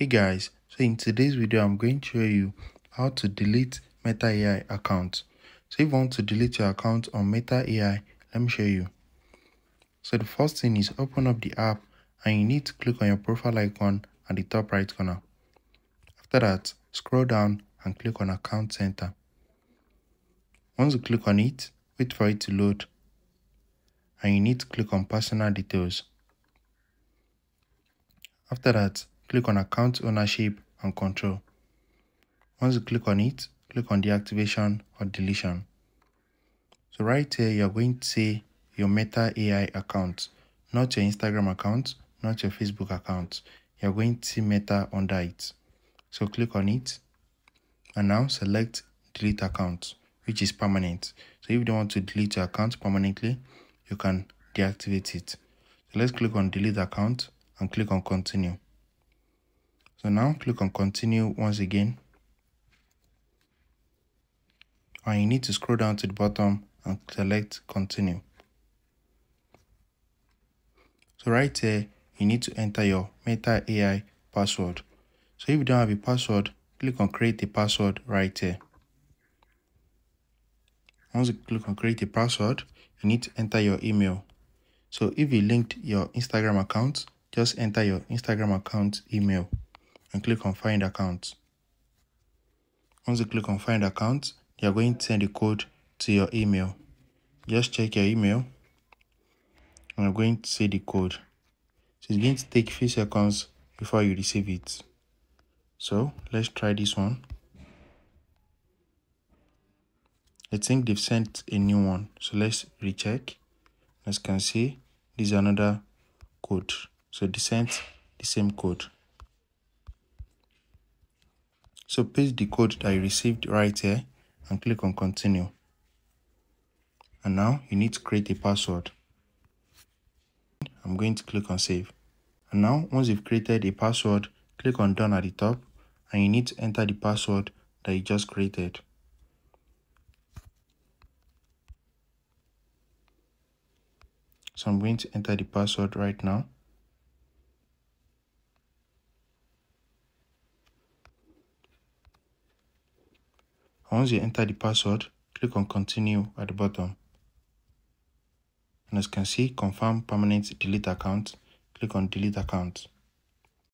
Hey guys, so in today's video I'm going to show you how to delete Meta AI account. So if you want to delete your account on Meta AI, let me show you. So the first thing is open up the app and you need to click on your profile icon at the top right corner. After that, scroll down and click on account center. Once you click on it, wait for it to load and you need to click on personal details. After that, click on account ownership and control. Once you click on it, click on deactivation or deletion. So right here, you're going to see your Meta AI account, not your Instagram account, not your Facebook account. You're going to see Meta under it. So click on it and now select delete account, which is permanent. So if you don't want to delete your account permanently, you can deactivate it. So let's click on delete account and click on continue. So now click on continue once again. And you need to scroll down to the bottom and select continue. So right here, you need to enter your Meta AI password. So if you don't have a password, click on create a password right here. Once you click on create a password, you need to enter your email. So if you linked your Instagram account, just enter your Instagram account email and click on find account. Once you click on find account, you're going to send the code to your email. Just check your email and I'm going to see the code. So it's going to take a few seconds before you receive it. So let's try this one. I think they've sent a new one. So let's recheck. As you can see, this is another code. So they sent the same code. So paste the code that you received right here and click on continue. And now you need to create a password. I'm going to click on save. And now once you've created a password, click on done at the top and you need to enter the password that you just created. So I'm going to enter the password right now. Once you enter the password, click on continue at the bottom. And as you can see, confirm permanent delete account, click on delete account.